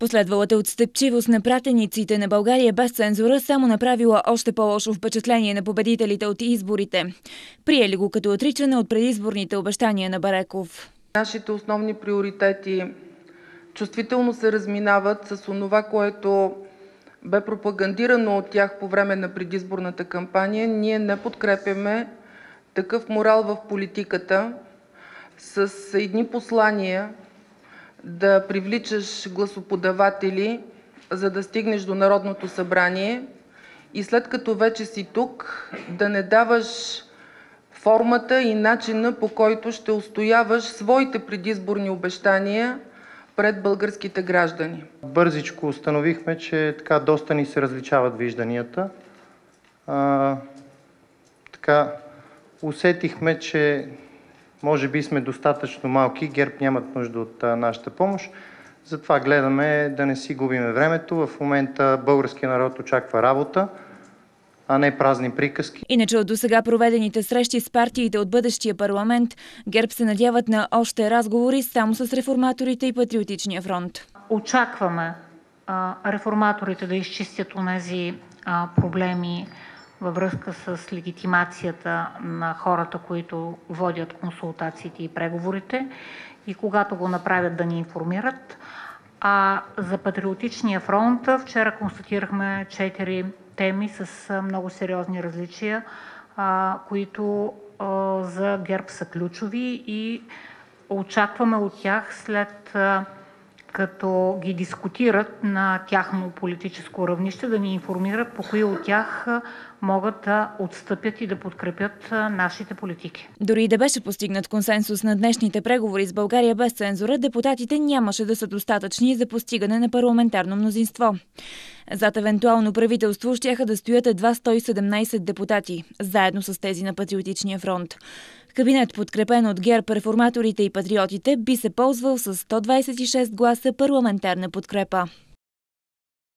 Последвалата отстъпчивост на пратениците на България без цензура само направила още по-лошо впечатление на победителите от изборите. Приели го като отричане от предизборните обещания на Бареков. Нашите основни приоритети чувствително се разминават с онова, което бе пропагандирано от тях по време на предизборната кампания. Ние не подкрепяме такъв морал в политиката с едни послания да привличаш гласоподаватели, за да стигнеш до Народното събрание и след като вече си тук, да не даваш формата и начина, по който ще устояваш своите предизборни обещания пред българските граждани. Бързичко установихме, че така доста ни се различават вижданията. А, така, усетихме, че може би сме достатъчно малки, ГЕРБ нямат нужда от нашата помощ. Затова гледаме да не си губиме времето. В момента българския народ очаква работа, а не празни приказки. Иначе от досега проведените срещи с партиите от бъдещия парламент, ГЕРБ се надяват на още разговори само с реформаторите и Патриотичния фронт. Очакваме а, реформаторите да изчистят онези проблеми във връзка с легитимацията на хората, които водят консултациите и преговорите и когато го направят да ни информират. А за Патриотичния фронт вчера констатирахме четири теми с много сериозни различия, които за ГЕРБ са ключови и очакваме от тях след като ги дискутират на тяхно политическо равнище, да ни информират по кои от тях могат да отстъпят и да подкрепят нашите политики. Дори и да беше постигнат консенсус на днешните преговори с България без цензура, депутатите нямаше да са достатъчни за постигане на парламентарно мнозинство. Зад евентуално правителство щяха да стоят едва 117 депутати, заедно с тези на Патриотичния фронт. Кабинет, подкрепен от ГЕРБ, реформаторите и патриотите, би се ползвал с 126 гласа парламентарна подкрепа.